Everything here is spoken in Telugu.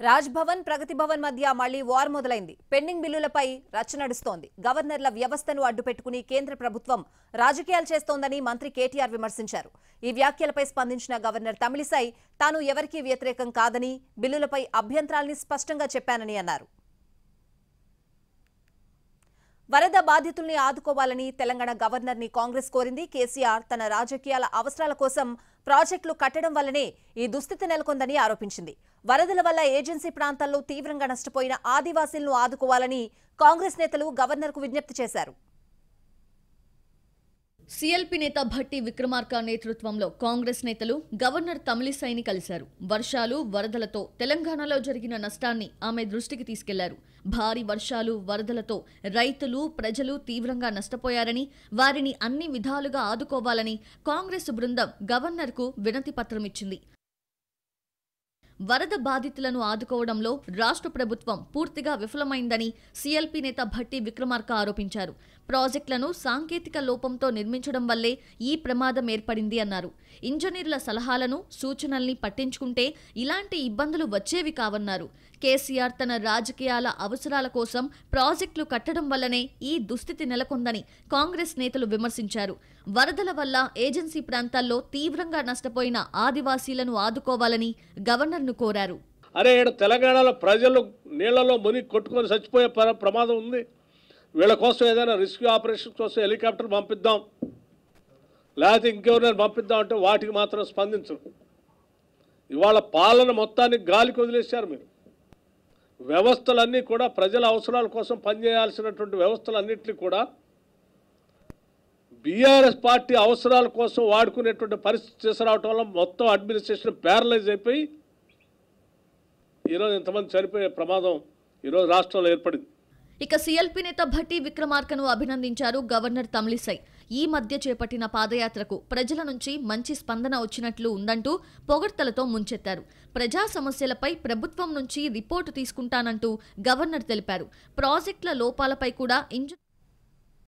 రాజ్భవన్ ప్రగతి భవన్ మధ్య మళ్ళీ వార్ మొదలైంది. పెండింగ్ బిల్లులపై రచ్చ నడుస్తోంది. గవర్నర్ల వ్యవస్థను అడ్డుపెట్టుకుని కేంద్ర ప్రభుత్వం రాజకీయాలు చేస్తోందని మంత్రి కేటీఆర్ విమర్శించారు. ఈ వ్యాఖ్యలపై స్పందించిన గవర్నర్ తమిళిసై తాను ఎవరికీ వ్యతిరేకం కాదని బిల్లులపై అభ్యంతరాల్ని స్పష్టంగా చెప్పానని అన్నారు. వరద బాధితుల్ని ఆదుకోవాలని తెలంగాణ గవర్నర్ని కాంగ్రెస్ కోరింది. కేసీఆర్ తన రాజకీయాల అవసరాల కోసం ప్రాజెక్టులు కట్టడం వల్లనే ఈ దుస్థితి నెలకొందని ఆరోపించింది. వరదల వల్ల ఏజెన్సీ ప్రాంతాల్లో తీవ్రంగా నష్టపోయిన ఆదివాసీలను ఆదుకోవాలని కాంగ్రెస్ నేతలు గవర్నర్కు విజ్ఞప్తి చేశారు. సీఎల్పీ నేత భట్టి విక్రమార్క నేతృత్వంలో కాంగ్రెస్ నేతలు గవర్నర్ తమిళిసైని కలిశారు. వర్షాలు వరదలతో తెలంగాణలో జరిగిన నష్టాన్ని ఆమె దృష్టికి తీసుకెళ్ళారు. భారీ వర్షాలు వరదలతో రైతులు ప్రజలు తీవ్రంగా నష్టపోయారని వారిని అన్ని విధాలుగా ఆదుకోవాలని కాంగ్రెస్ బృందం గవర్నర్కు వినతి పత్రం ఇచ్చింది వరద బాధితులను ఆదుకోవడంలో రాష్ట్ర ప్రభుత్వం పూర్తిగా విఫలమైందని సీఎల్పీ నేత భట్టి విక్రమార్క ఆరోపించారు. ప్రాజెక్టులను సాంకేతిక లోపంతో నిర్మించడం వల్లే ఈ ప్రమాదం ఏర్పడింది అన్నారు. ఇంజనీర్ల సలహాలను సూచనల్ని పట్టించుకుంటే ఇలాంటి ఇబ్బందులు వచ్చేవి కావన్నారు. కేసీఆర్ తన రాజకీయాల అవసరాల కోసం ప్రాజెక్టులు కట్టడం వల్లనే ఈ దుస్థితి నెలకొందని కాంగ్రెస్ నేతలు విమర్శించారు. వరదల వల్ల ఏజెన్సీ ప్రాంతాల్లో తీవ్రంగా నష్టపోయిన ఆదివాసీలను ఆదుకోవాలని గవర్నర్ను కోరారు. అరే ఇక్కడ తెలంగాణలో ప్రజలు నీళ్ళలో మునిగి కొట్టుకొని చచ్చిపోయే ప్ర- ప్రమాదం ఉంది. వీళ్ళ కోసం ఏదైనా రెస్క్యూ ఆపరేషన్ కోసం హెలికాప్టర్ పంపిద్దాం. లేకపోతే ఇంకెవరైనా పంపిద్దాం అంటే వాటికి మాత్రం స్పందించరు. ఇవాళ పాలన మొత్తాన్ని గాలికి వదిలేశారు మీరు. వ్యవస్థలన్నీ కూడా ప్రజల అవసరాల కోసం పనిచేయాల్సినటువంటి వ్యవస్థలన్నింటినీ కూడా బీఆర్ఎస్ పార్టీ అవసరాల కోసం వాడుకునేటువంటి పరిస్థితి తీసుకురావటం వల్ల మొత్తం అడ్మినిస్ట్రేషన్ ప్యారలైజ్ అయిపోయి ఈరోజు ఇంతమంది చనిపోయే ప్రమాదం ఈరోజు రాష్ట్రంలో ఏర్పడింది. ఇక సీఎల్పీ నేత భట్టి విక్రమార్కను అభినందించారు గవర్నర్ తమిళిసై. ఈ మధ్య చేపట్టిన పాదయాత్రకు ప్రజల నుంచి మంచి స్పందన వచ్చినట్లు ఉందంటూ పొగడ్తలతో ముంచెత్తారు. ప్రజా సమస్యలపై ప్రభుత్వం నుంచి రిపోర్టు తీసుకుంటానంటూ గవర్నర్ తెలిపారు. ప్రాజెక్టుల లోపాలపై కూడా ఇంజ